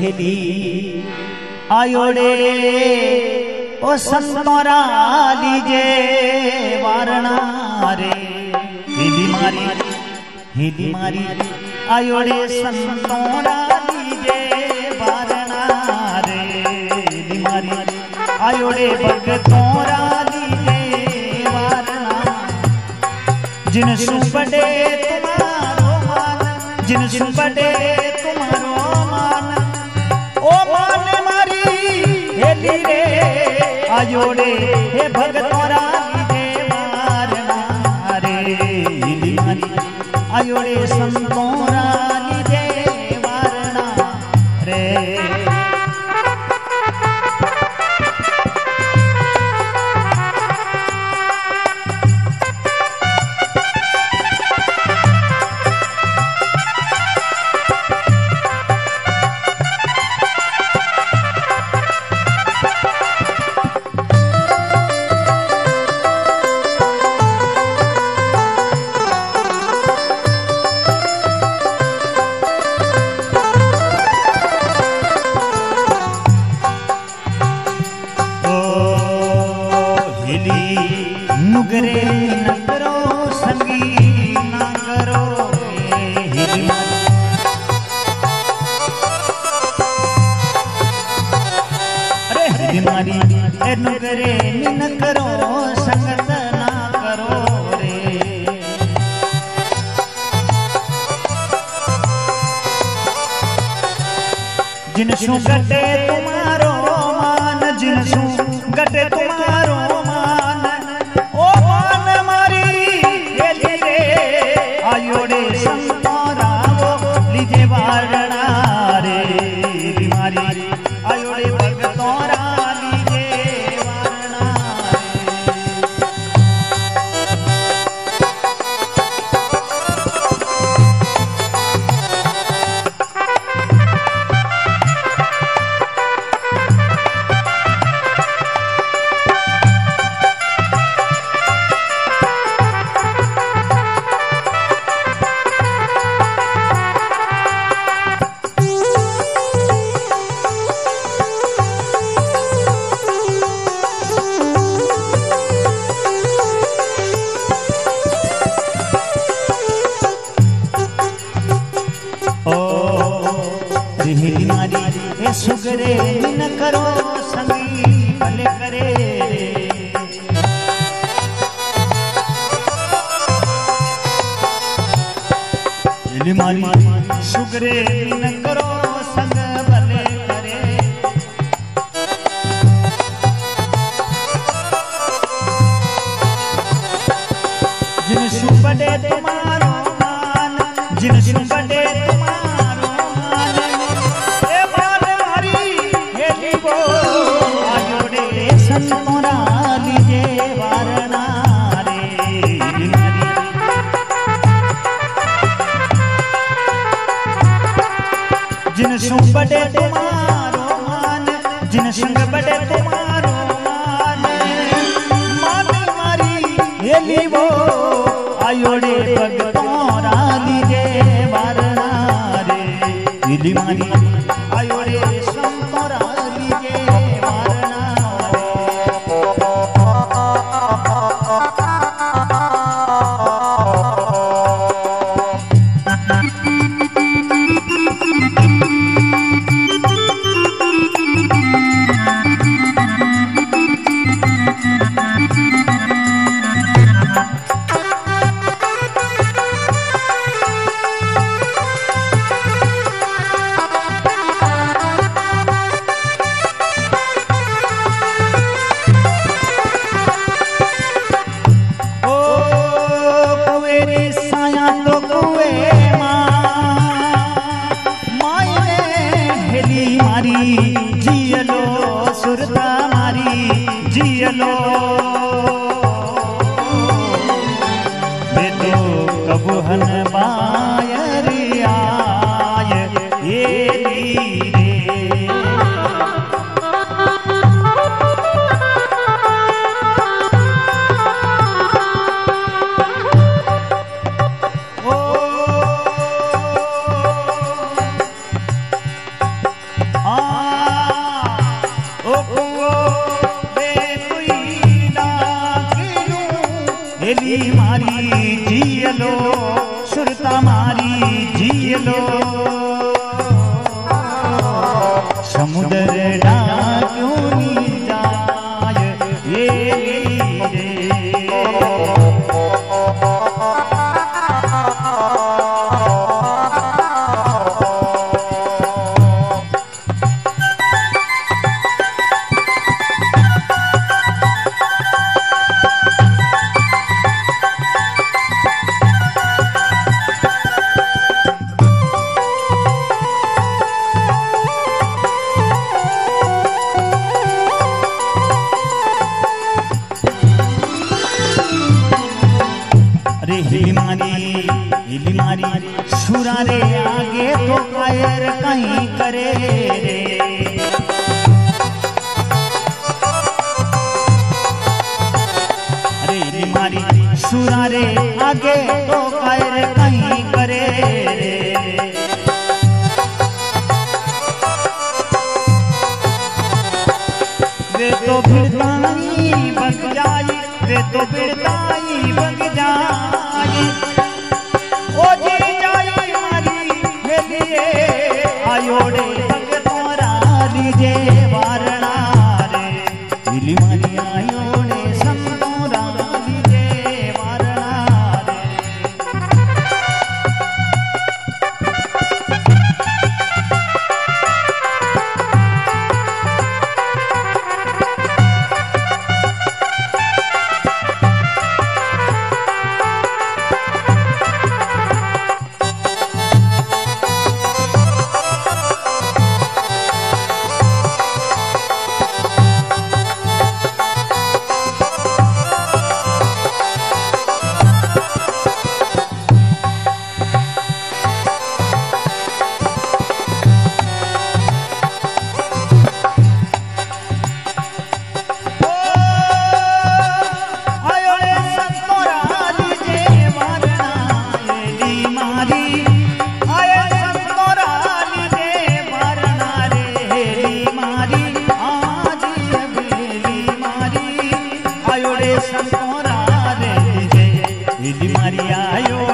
Heli आयोड़े ओ संतोरा लीजे वारणा रे। Heli मारी हेली मारी आयोड़े संतोरा लीजे वारणा रे। हेली मारी आयोड़े भगतोरा वारणा। जिन सुबडे जिन सुबडे आयोड़े हे भगतोरा लीजे वारणा रे हेली मारी आयोड़े संतोरा मारी ए नुगरे न करो संगत ना करो रे। जिनसु मारी सुगरे जिन बड़े तुम्हारो मान, जिन संग बडे तुम्हारो मान। मान मारी हेली वो आयोड़े भगतोरा लीजे वारणा रे। हिली मारी। जियलो बेटो कबू हन बायर समुद्र मारी सुरा रे आगे तो कायर कहीं करे। रे अरे हिली मारी सुरा आगे तो कायर कहीं करे। रे वे तो बिरताई बग जाई, वे तो बिरताई मारी आयो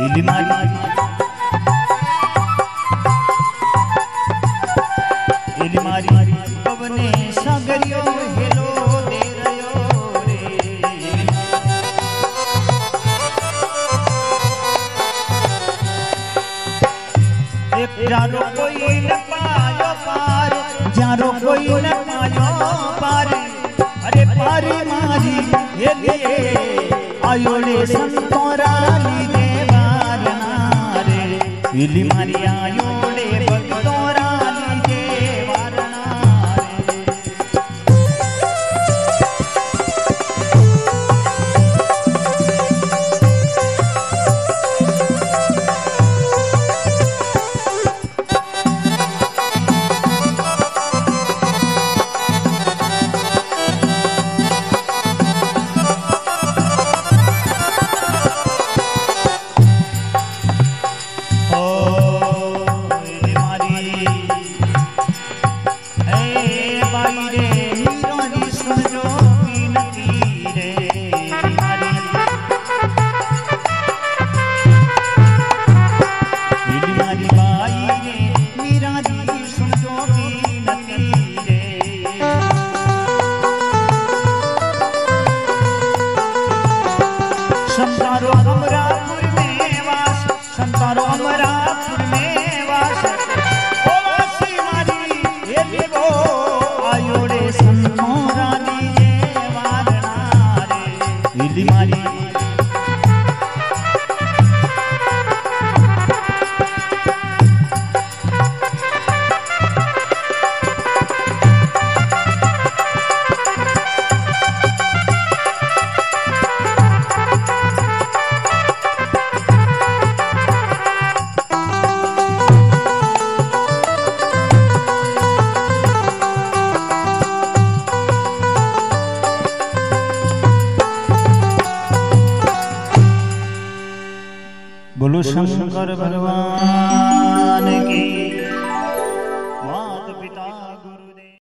हिली मारी हिली मारी पवने सागरियो हेलो दे रयो रे एक जारो कोई न पायो पार जारो कोई न पायो पार अरे पार मारी ये आयो रे संतोरा ली इली मारिया योड़े দিলি মারি गुरु शंकर भगवान